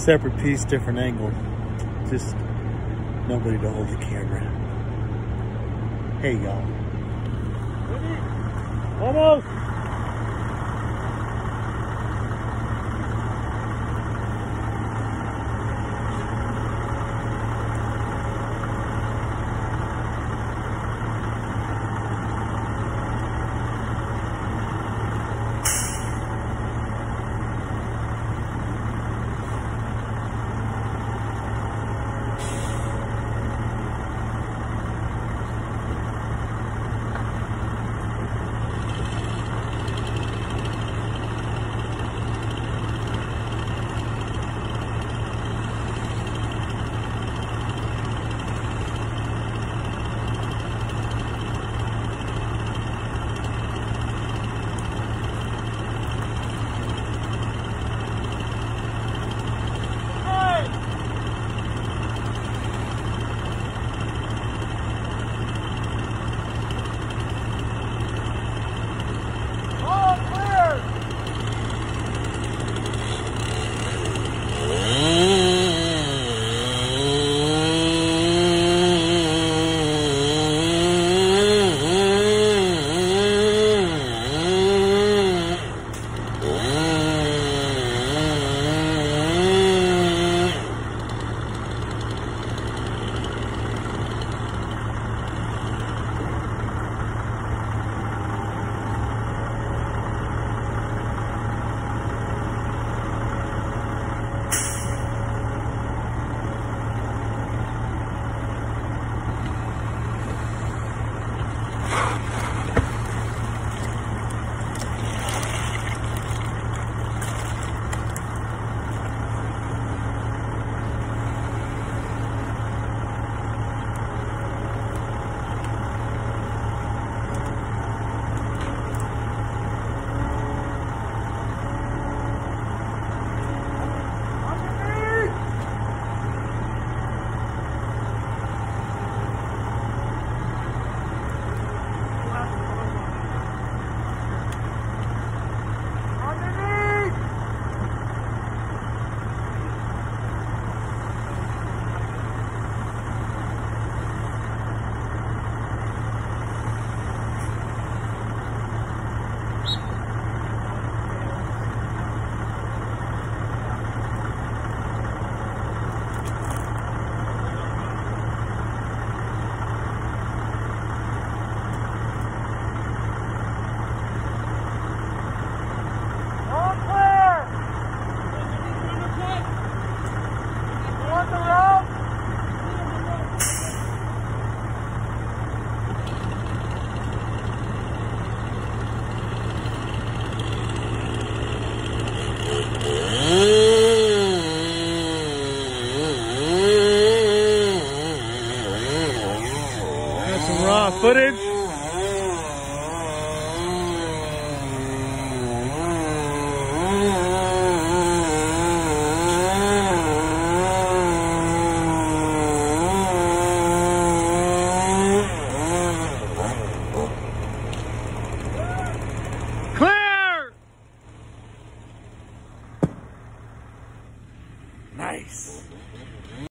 separate piece, different angle. Just nobody to hold the camera. Hey, y'all. Almost. raw footage.